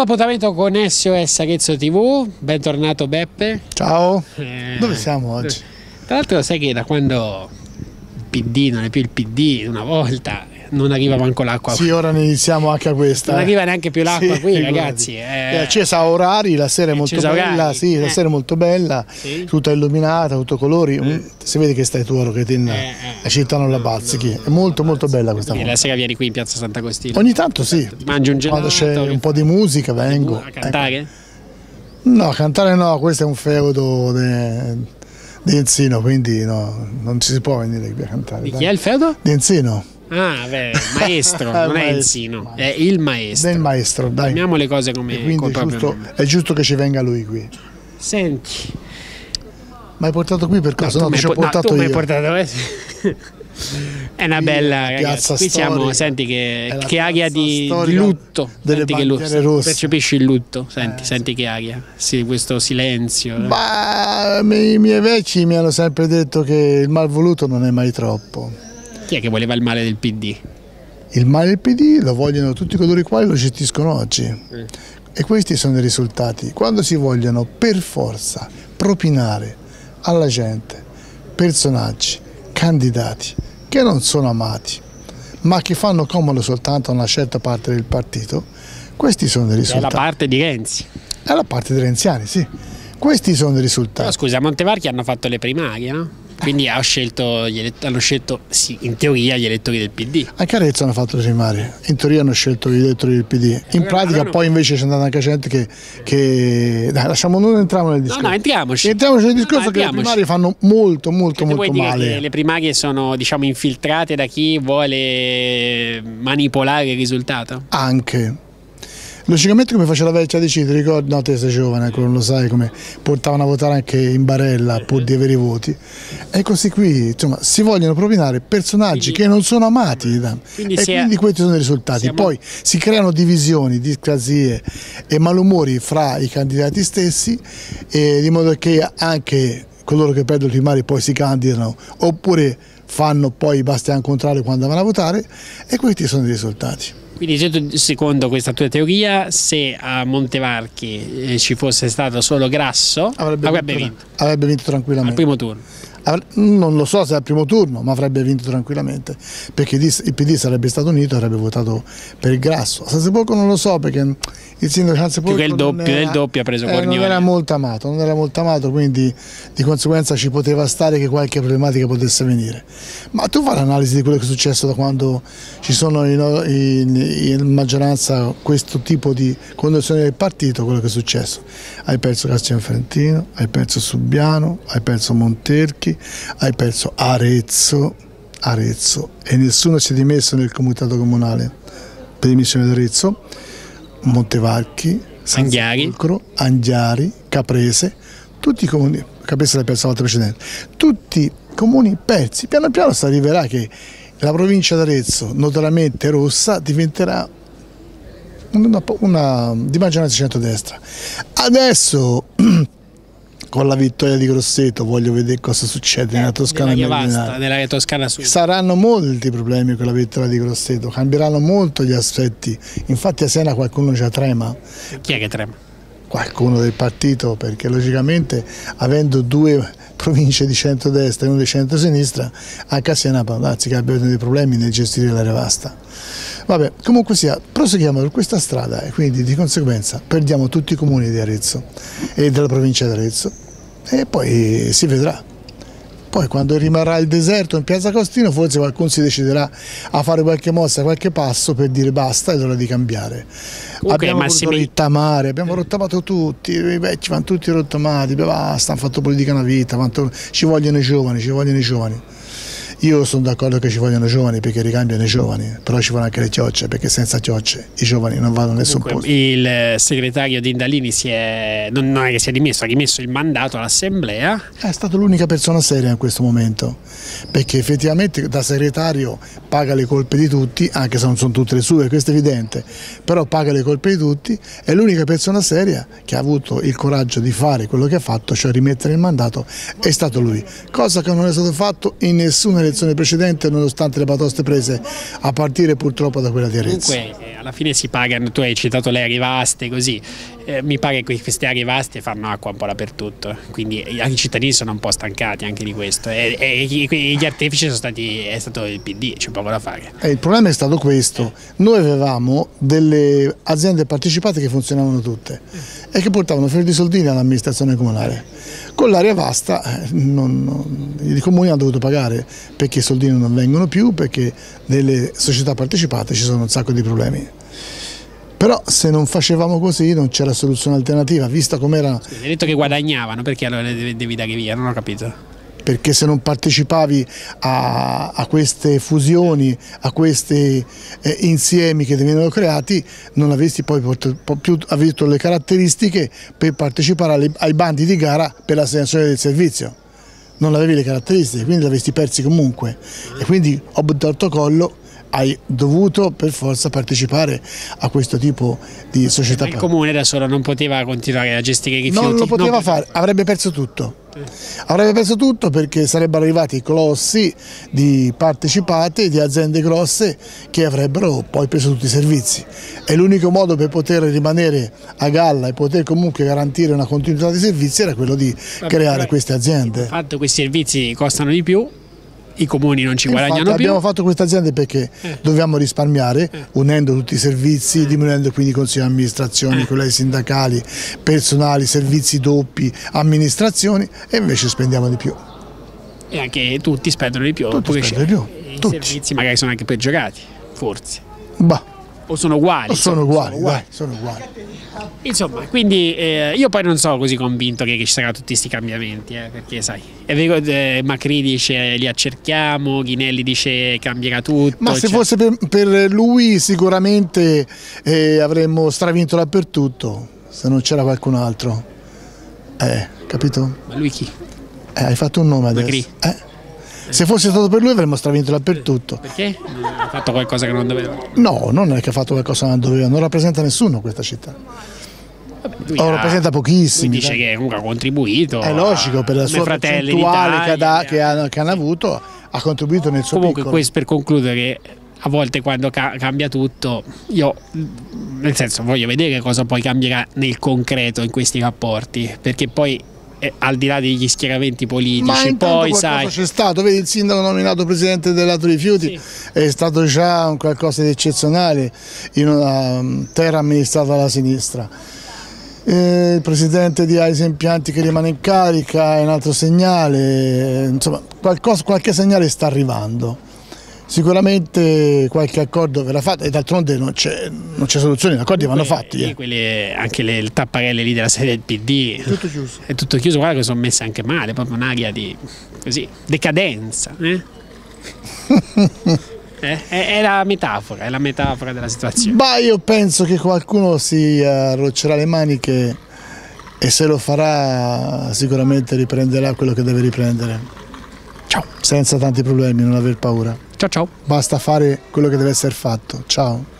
Nuovo appuntamento con SOS Arezzo TV, bentornato Beppe. Ciao, eh, dove siamo oggi? Tra l'altro sai che da quando il PD non è più il PD, una volta non arriva manco l'acqua. Sì, ora ne iniziamo anche a questa. Non arriva neanche più l'acqua sì, qui, ragazzi. Eh. È accesa a orari, la sera è molto bella, orari. sì, la eh. sera è molto bella, sì. tutta illuminata, tutto colori. Eh. Si vede che stai tu oro che tin, eh, la città non la bazzichi. È molto molto bella questa cosa. La sera vieni qui in piazza Sant'Agostino. Ogni tanto sì. Mangi un gelato. Quando c'è un po' di musica vengo. A cantare? Ecco. No, cantare no, questo è un feudo di Enzino, quindi no, non ci si può venire qui a cantare. Di chi è il feudo? Di Enzino. Ah, beh, maestro, non è Enzino, è il maestro. Del maestro, dai. Chiamiamo le cose come quindi è giusto, è giusto, che ci venga lui qui. Senti. Ma hai portato qui per cosa? No, no ti ho portato no, io. portato eh. È una bella ragazzi. Qui siamo, senti che, che aria di, di, lutto. Senti che lutto. Percepisci il lutto, senti, eh, senti che aria. Sì, questo silenzio. Ma i miei vecchi mi hanno sempre detto che il malvoluto non è mai troppo. Chi è che voleva il male del PD? Il male del PD lo vogliono tutti coloro i quali lo gestiscono oggi. Mm. E questi sono i risultati. Quando si vogliono per forza propinare alla gente personaggi, candidati che non sono amati, ma che fanno comodo soltanto a una certa parte del partito, questi sono i risultati. È la parte di Renzi. È la parte dei renziani, sì. Questi sono i risultati. Però scusa, a Montevarchi hanno fatto le primarie, no? Quindi ha scelto, hanno scelto, sì, in teoria, gli elettori del PD. Anche Arezzo hanno fatto le primarie, in teoria hanno scelto gli elettori del PD. In pratica poi invece c'è andata anche gente che... che... Dai, lasciamo, non entriamo nel discorso. No, no, entriamoci. Entriamoci nel discorso no, che le primarie fanno molto, molto, che molto male. le primarie sono, diciamo, infiltrate da chi vuole manipolare il risultato? Anche Logicamente come faceva la vecchia DC, ti ricordi? No, te sei giovane, ancora non lo sai, come portavano a votare anche in barella pur di avere i voti. E così qui, insomma, si vogliono propinare personaggi quindi, che non sono amati quindi e quindi è, questi sono i risultati. Siamo... Poi si creano divisioni, discrasie e malumori fra i candidati stessi, di modo che anche coloro che perdono i primari poi si candidano oppure fanno poi i basti al contrario quando vanno a votare e questi sono i risultati. Quindi secondo questa tua teoria, se a Montevarchi eh, ci fosse stato solo Grasso, avrebbe, avrebbe vinto, vinto. Avrebbe vinto tranquillamente. Al primo turno. Non lo so se al primo turno, ma avrebbe vinto tranquillamente, perché il PD sarebbe stato unito e avrebbe votato per il Grasso. A San Sepolcro non lo so, perché il sindaco di San Sepolcro più che il doppio, era, del doppio ha preso eh, Non era molto amato, non era molto amato, quindi di conseguenza ci poteva stare che qualche problematica potesse venire. Ma tu fai l'analisi di quello che è successo da quando ci sono in, in, in maggioranza questo tipo di conduzione del partito, quello che è successo. Hai perso Castelfrentino, hai perso Subiano, hai perso Monterchi, hai perso Arezzo, Arezzo e nessuno si è dimesso nel comitato comunale per dimissione di Arezzo Montevarchi, San Angiari. Sepolcro, Angiari, Caprese, tutti i comuni, Caprese la volta precedente, tutti comuni persi. Piano piano si arriverà che la provincia d'Arezzo, notoriamente rossa, diventerà una, una di maggioranza centrodestra. Adesso con la vittoria di Grosseto voglio vedere cosa succede nella Toscana vasta, nella Toscana Sud. Saranno molti problemi con la vittoria di Grosseto, cambieranno molto gli aspetti. Infatti a Siena qualcuno già trema. Chi è che trema? Qualcuno del partito, perché logicamente avendo due province di centro-destra e una di centro-sinistra, anche a Siena anzi che abbiano dei problemi nel gestire l'area vasta. Vabbè, comunque sia, proseguiamo per questa strada e quindi di conseguenza perdiamo tutti i comuni di Arezzo e della provincia di Arezzo e poi si vedrà. Poi quando rimarrà il deserto in Piazza Costino forse qualcuno si deciderà a fare qualche mossa, qualche passo per dire basta, è ora di cambiare. Okay, abbiamo Massimi... rottamare, abbiamo rottamato tutti, i vecchi vanno tutti rottamati, basta, hanno fatto politica una vita, ci vogliono i giovani, ci vogliono i giovani. Io sono d'accordo che ci vogliono giovani perché ricambiano i giovani, però ci vogliono anche le ciocce perché senza ciocce i giovani non vanno a nessun posto. Il segretario Dindalini si è, non è che si è dimesso, ha rimesso il mandato all'assemblea. È stato l'unica persona seria in questo momento perché effettivamente da segretario paga le colpe di tutti, anche se non sono tutte le sue, questo è evidente, però paga le colpe di tutti, è l'unica persona seria che ha avuto il coraggio di fare quello che ha fatto, cioè rimettere il mandato, è stato lui, cosa che non è stato fatto in nessuna elezione elezioni precedenti nonostante le batoste prese a partire purtroppo da quella di Arezzo. Comunque eh, alla fine si pagano, tu hai citato le rivaste così, eh, mi pare che queste rivaste fanno acqua un po' dappertutto, quindi i cittadini sono un po' stancati anche di questo e, e gli artefici sono stati, è stato il PD, c'è poco da fare. Eh, il problema è stato questo, noi avevamo delle aziende partecipate che funzionavano tutte e che portavano fior di soldini all'amministrazione comunale. Con l'area vasta eh, non, non, i comuni hanno dovuto pagare perché i soldini non vengono più, perché nelle società partecipate ci sono un sacco di problemi. Però se non facevamo così non c'era soluzione alternativa, vista com'era... Hai detto che guadagnavano, perché allora devi dare via? Non ho capito perché se non partecipavi a, a queste fusioni, a questi eh, insiemi che venivano creati, non avresti poi più avuto le caratteristiche per partecipare alle, ai bandi di gara per l'assegnazione del servizio. Non avevi le caratteristiche, quindi l'avresti persi comunque. E quindi ob collo hai dovuto per forza partecipare a questo tipo di società. Il comune da solo non poteva continuare a gestire i rifiuti? Non lo poteva non... fare, avrebbe perso tutto. Avrebbe perso tutto perché sarebbero arrivati colossi di partecipate, di aziende grosse che avrebbero poi preso tutti i servizi. E l'unico modo per poter rimanere a galla e poter comunque garantire una continuità di servizi era quello di Vabbè, creare queste aziende. Infatti questi servizi costano di più, i comuni non ci guadagnano Infatti, più. Abbiamo fatto queste aziende perché eh. dobbiamo risparmiare eh. unendo tutti i servizi, eh. diminuendo quindi i consigli di amministrazione, eh. sindacali, personali, servizi doppi, amministrazioni e invece spendiamo di più. E anche tutti spendono di più. Tutti spendono di più. I tutti. servizi magari sono anche peggiorati, forse. Bah. O sono uguali? O sono uguali, sono uguali. Dai, sono uguali. Insomma, quindi eh, io poi non sono così convinto che, che ci saranno tutti questi cambiamenti, eh, perché sai, è vero, eh, Macri dice li accerchiamo, Ghinelli dice cambierà tutto. Ma se cioè... fosse per, per, lui sicuramente eh, avremmo stravinto dappertutto, se non c'era qualcun altro. Eh, capito? Ma lui chi? Eh, hai fatto un nome adesso. Macri. Eh. Se fosse stato per lui avremmo stravinto dappertutto. Perché? Ha fatto qualcosa che non doveva? No, non è che ha fatto qualcosa che non doveva, non rappresenta nessuno questa città. Vabbè, o rappresenta pochissimi. Dice che comunque ha contribuito. È logico, per la sua percentuale che, da, che, hanno, che, hanno, avuto, ha contribuito nel suo comunque, piccolo. questo per concludere, a volte quando ca cambia tutto, io nel senso voglio vedere cosa poi cambierà nel concreto in questi rapporti, perché poi eh, al di là degli schieramenti politici, poi sai. c'è stato, vedi il sindaco nominato presidente dell'Ato Rifiuti sì. è stato già un qualcosa di eccezionale in una um, terra amministrata dalla sinistra. Eh, il presidente di Aise Impianti che rimane in carica è un altro segnale, insomma qualcosa, qualche segnale sta arrivando sicuramente qualche accordo verrà fatto e d'altronde non c'è, soluzione, gli accordi vanno fatti. Eh. Quelle, anche le, le tapparelle lì della sede del PD tutto chiuso. è tutto chiuso, guarda che sono messe anche male, proprio un'aria di così, decadenza. Eh? eh, è, è, la metafora, è la metafora della situazione. Ma io penso che qualcuno si arroccerà le maniche e se lo farà sicuramente riprenderà quello che deve riprendere. Ciao. Senza tanti problemi, non aver paura. Ciao ciao. Basta fare quello che deve essere fatto. Ciao.